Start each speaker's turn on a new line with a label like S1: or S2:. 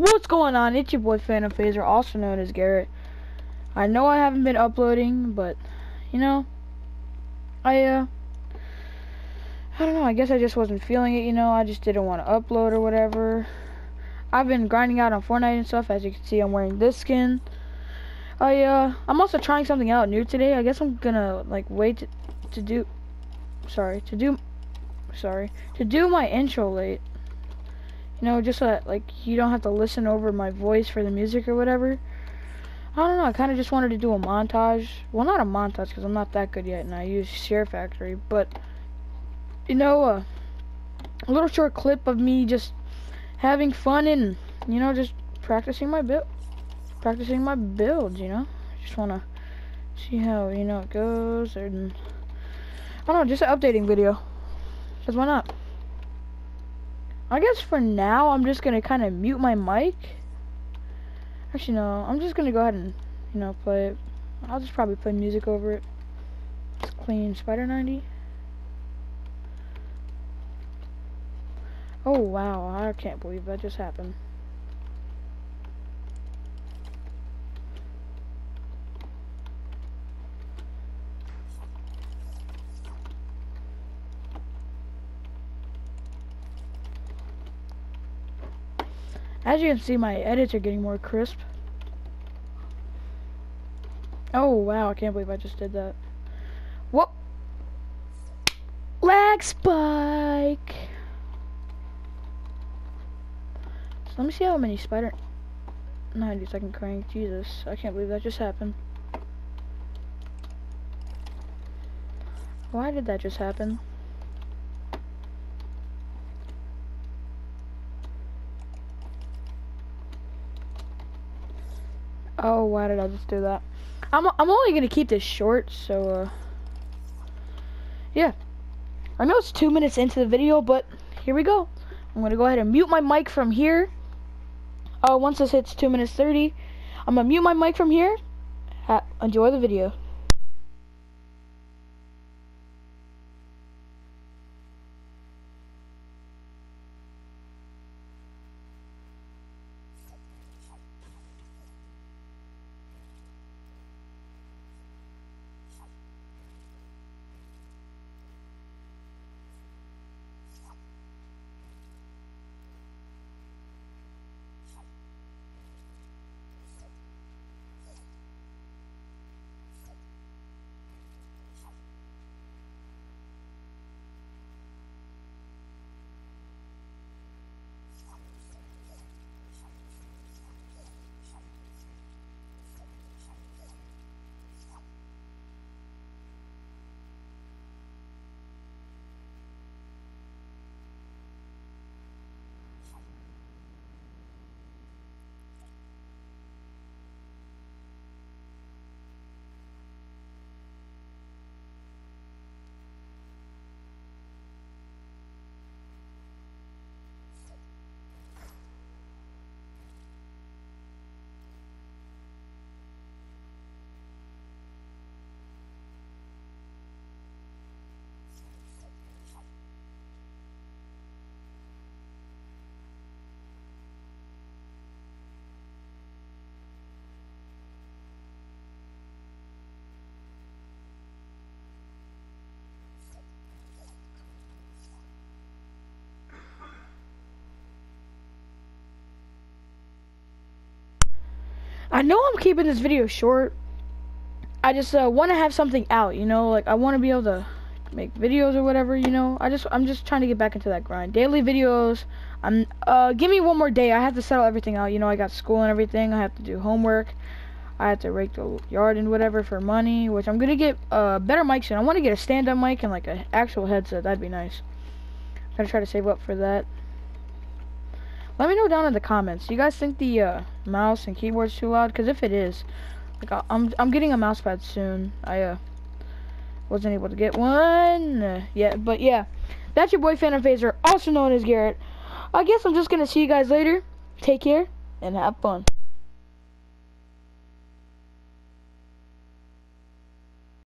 S1: What's going on? It's your boy Phantom Phaser, also known as Garrett. I know I haven't been uploading, but you know, I uh, I don't know. I guess I just wasn't feeling it. You know, I just didn't want to upload or whatever. I've been grinding out on Fortnite and stuff. As you can see, I'm wearing this skin. I uh, I'm also trying something out new today. I guess I'm gonna like wait to, to do, sorry, to do, sorry, to do my intro late. You know, just so that, like, you don't have to listen over my voice for the music or whatever. I don't know, I kind of just wanted to do a montage. Well, not a montage, because I'm not that good yet, and I use SHAREfactory, but, you know, uh, a little short clip of me just having fun and, you know, just practicing my build, practicing my builds, you know? Just want to see how, you know, it goes, and, I don't know, just an updating video. Because why not? I guess for now, I'm just gonna kind of mute my mic. Actually, no, I'm just gonna go ahead and, you know, play it. I'll just probably play music over it. It's clean Spider 90. Oh, wow, I can't believe that just happened. As you can see, my edits are getting more crisp. Oh, wow, I can't believe I just did that. What? Lag spike! So let me see how many spider... 90 second crank. Jesus, I can't believe that just happened. Why did that just happen? Oh, why did I just do that? I'm, I'm only going to keep this short, so, uh, yeah. I know it's two minutes into the video, but here we go. I'm going to go ahead and mute my mic from here. Uh, once this hits 2 minutes 30, I'm going to mute my mic from here. Enjoy the video. I know I'm keeping this video short. I just uh, want to have something out, you know, like I want to be able to make videos or whatever, you know. I just I'm just trying to get back into that grind. Daily videos. I'm uh give me one more day. I have to settle everything out. You know, I got school and everything. I have to do homework. I have to rake the yard and whatever for money, which I'm gonna get uh better mics and I want to get a stand-up mic and like an actual headset. That'd be nice. I'm gonna try to save up for that. Let me know down in the comments. You guys think the uh, mouse and keyboard's too loud? Because if it is, like I'm I'm getting a mouse pad soon. I uh wasn't able to get one uh, yet, but yeah, that's your boy Phantom Phaser, also known as Garrett. I guess I'm just gonna see you guys later. Take care and have fun.